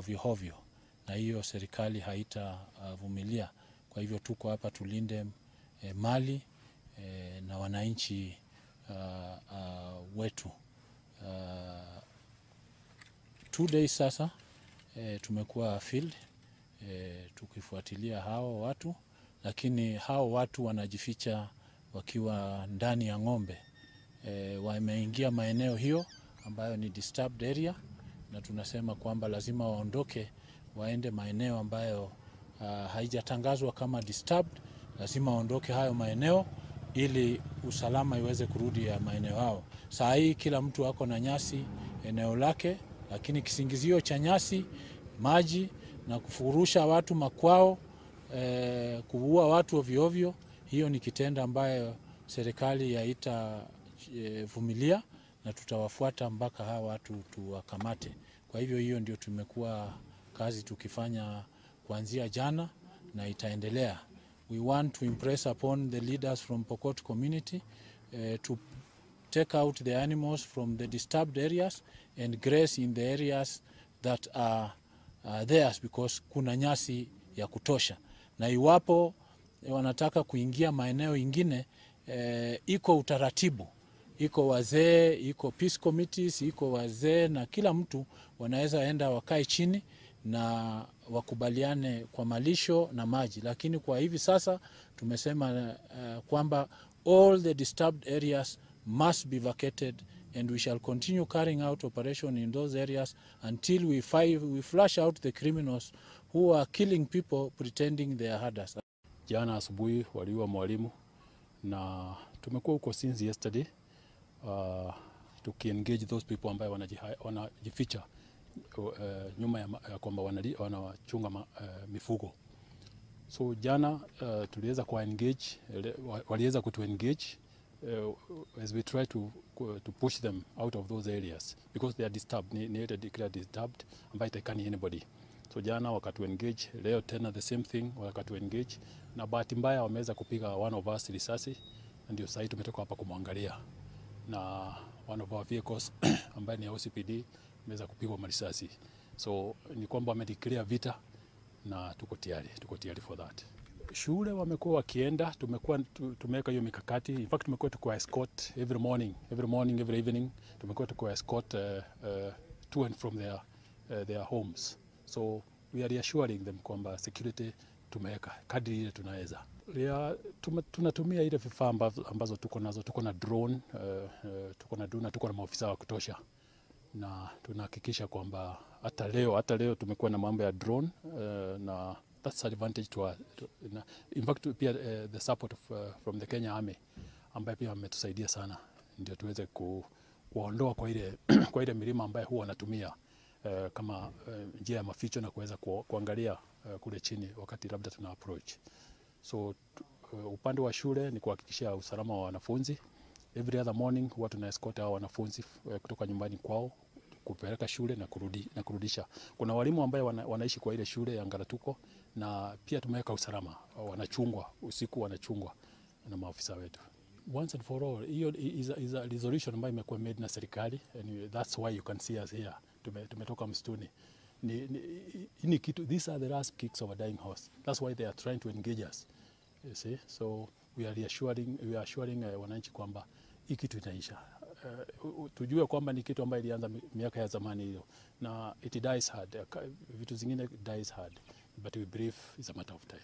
hovyo hovyo, na hiyo serikali haitavumilia. Kwa hivyo tuko hapa tulinde e, mali e, na wananchi uh, uh, wetu. Uh, two days sasa e, tumekuwa field e, tukifuatilia hao watu, lakini hao watu wanajificha wakiwa ndani ya ng'ombe. E, wameingia maeneo hiyo ambayo ni disturbed area, na tunasema kwamba lazima waondoke waende maeneo ambayo uh, haijatangazwa kama disturbed. Lazima waondoke hayo maeneo ili usalama iweze kurudi ya maeneo hao. Saa hii kila mtu ako na nyasi eneo lake, lakini kisingizio cha nyasi, maji na kufurusha watu makwao, eh, kuua watu ovyoovyo, hiyo ni kitendo ambayo serikali yaitavumilia eh, na tutawafuata mpaka hawa watu tuwakamate. Kwa hivyo hiyo ndio tumekuwa kazi tukifanya kuanzia jana na itaendelea. We want to impress upon the leaders from Pokot community uh, to take out the animals from the disturbed areas and graze in the areas that are uh, theirs because kuna nyasi ya kutosha, na iwapo wanataka kuingia maeneo ingine eh, iko utaratibu iko wazee, iko peace committees, iko wazee na kila mtu wanaweza enda wakae chini na wakubaliane kwa malisho na maji, lakini kwa hivi sasa tumesema uh, kwamba all the disturbed areas must be vacated and we shall continue carrying out operation in those areas until we, five, we flush out the criminals who are killing people pretending they are herders. Jana asubuhi waliua mwalimu na tumekuwa huko since yesterday uh, tukiengage those people ambayo wanajificha uh, nyuma ya, ya kwamba wanachunga uh, mifugo. So jana uh, tuliweza kuwa engage, waliweza kutu engage uh, as we try to, to push them out of those areas because they are disturbed, ni, ni declared disturbed ambayo itakani anybody. So jana wakatu engage, leo tena the same thing wakatu engage, na bahati mbaya wameweza kupiga one of us risasi, ndio sasa tumetoka hapa kumwangalia na one of our vehicles ambaye ni OCPD imeweza kupigwa marisasi, so ni kwamba wamedeclare vita na tuko tayari, tuko tayari for that. Shule wamekuwa wakienda, tumekuwa tumeweka hiyo mikakati. In fact tumekuwa tuko escort every morning, every morning, every evening tumekuwa tuko escort uh, uh, to and from their, uh, their homes, so we are reassuring them kwamba security tumeweka kadri ile tunaweza. Ya, tunatumia ile vifaa ambazo, ambazo tuko nazo. Tuko na drone uh, tuko na drone tuko na maofisa wa kutosha, na tunahakikisha kwamba hata leo hata leo tumekuwa na mambo ya drone uh, na that's advantage to, our, to na, in fact pia uh, the support of, uh, from the Kenya Army ambaye pia ametusaidia sana, ndio tuweze ku, kuondoa kwa ile kwa ile milima ambayo huwa wanatumia uh, kama uh, njia ya maficho na kuweza ku, kuangalia uh, kule chini wakati labda tuna approach so uh, upande wa shule ni kuhakikisha usalama wa wanafunzi. Every other morning huwa tuna escort hao wanafunzi uh, kutoka nyumbani kwao kupeleka shule na, kurudi, na kurudisha. Kuna walimu ambaye wana, wanaishi kwa ile shule ya Ngaratuko na pia tumeweka usalama, wanachungwa usiku, wanachungwa na maafisa wetu once and for all. Hiyo is, is a resolution ambayo imekuwa made na serikali and that's why you can see us here. Tume, tumetoka msituni ni, ni, ni kitu, these are the last kicks of a dying horse. That's why they are trying to engage us. You see? So we are reassuring, we are assuring uh, wananchi kwamba hii kitu itaisha. Uh, tujue kwamba ni kitu ambayo ilianza miaka ya zamani hiyo na it dies hard. Uh, vitu zingine dies hard but we believe it's a matter of time.